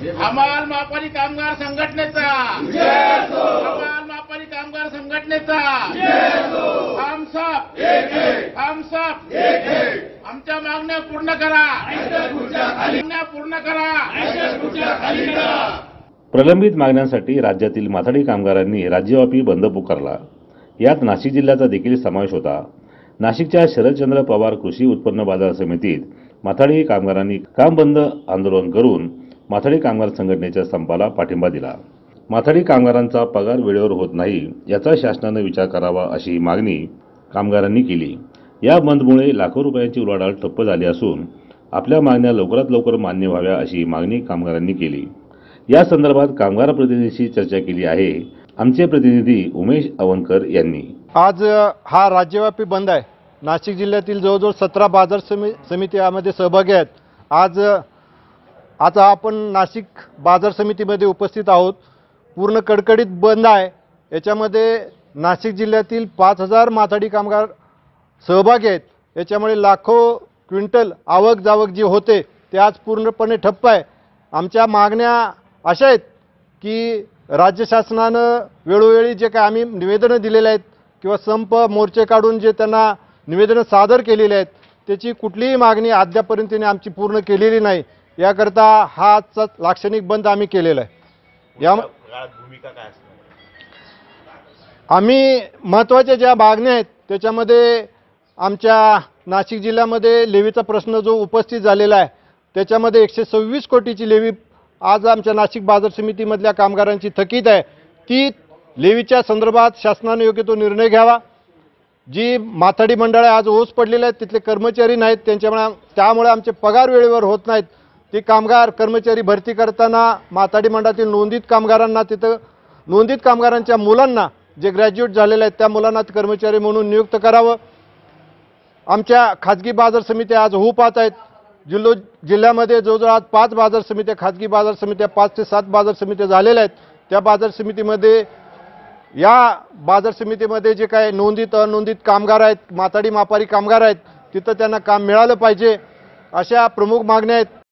हमाल मापारी कामगार संघटनेचा. हमाल मापारी कामगार संघटनेचा. हम सब आमच्या मागण्या पूर्ण करा. मागण्या पूर्ण करा. प्रलंबित मागण्यांसाठी राज्यातील माथाडी कामगारांनी राज्यव्यापी बंद पुकारला यात नाशिक जिल्ह्याचा देखील समावेश होता. नाशिकच्या शरदचंद्र पवार कृषी उत्पन्न बाजार समितीत माथाडी कामगारांनी काम बंद आंदोलन करून माथाडी कामगार संघटनेच्या संपाला पाठिंबा दिला. माथाडी कामगारांचा पगार वेळेवर होत नाही याचा शासनानं विचार करावा अशी मागणी कामगारांनी केली. या बंदमुळे लाखो रुपयांची उलाढाल ठप्प झाली असून आपल्या मागण्या लवकरात लवकर मान्य व्हाव्या अशी मागणी कामगारांनी केली. या संदर्भात कामगार प्रतिनिधीशी चर्चा केली आहे. आमचे प्रतिनिधी उमेश अवनकर यांनी. आज हा राज्यव्यापी बंद आहे. नाशिक जिल्ह्यातील जवळजवळ सतरा बाजार समि समिती यामध्ये सहभागी आहेत. आज आता आपण नाशिक बाजार समितीमध्ये उपस्थित आहोत. पूर्ण कडकडीत बंद आहे. याच्यामध्ये नाशिक जिल्ह्यातील पाच हजार माथाडी कामगार सहभागी आहेत. याच्यामुळे लाखो क्विंटल आवक जावक जी होते ते आज पूर्णपणे ठप्प आहे. आमच्या मागण्या अशा आहेत की राज्य शासनानं वेळोवेळी जे काय आम्ही निवेदनं दिलेले आहेत किंवा संप मोर्चे काढून जे त्यांना निवेदनं सादर केलेली आहेत त्याची कुठलीही मागणी अद्यापर्यंत आमची पूर्ण केलेली नाही. याकरता हा आजचा लाक्षणिक बंद आम्ही केलेला आहे. या आम्ही महत्त्वाच्या ज्या मागण्या आहेत त्याच्यामध्ये आमच्या नाशिक जिल्ह्यामध्ये लेवीचा प्रश्न जो उपस्थित झालेला आहे त्याच्यामध्ये एकशे सव्वीस कोटीची लेवी आज आमच्या नाशिक बाजार समितीमधल्या कामगारांची थकीत आहे. ती लेवीच्या संदर्भात शासनाने योग्य तो निर्णय घ्यावा. जी माथाडी मंडळ आहे आज ओस पडलेले आहेत तिथले कर्मचारी नाहीत त्यांच्यामुळे त्यामुळे आमचे पगार वेळेवर होत नाहीत. ती कामगार कर्मचारी भरती करताना माताडी मंडळातील नोंदित कामगारांना तिथं नोंदित कामगारांच्या मुलांना जे ग्रॅज्युएट झालेले आहेत त्या मुलांना कर्मचारी म्हणून नियुक्त करावं. आमच्या खाजगी बाजार समित्या आज होऊ पाहत आहेत. जिल्हो जिल्ह्यामध्ये जवळजवळ आज पाच बाजार समित्या खाजगी बाजार समित्या पाच ते सात बाजार समित्या झालेल्या आहेत. त्या बाजार समितीमध्ये या बाजार समितीमध्ये जे काय नोंदित अनोंदित कामगार आहेत माताडी मापारी कामगार आहेत तिथं त्यांना काम मिळालं पाहिजे. अशा प्रमुख मागण्या आहेत.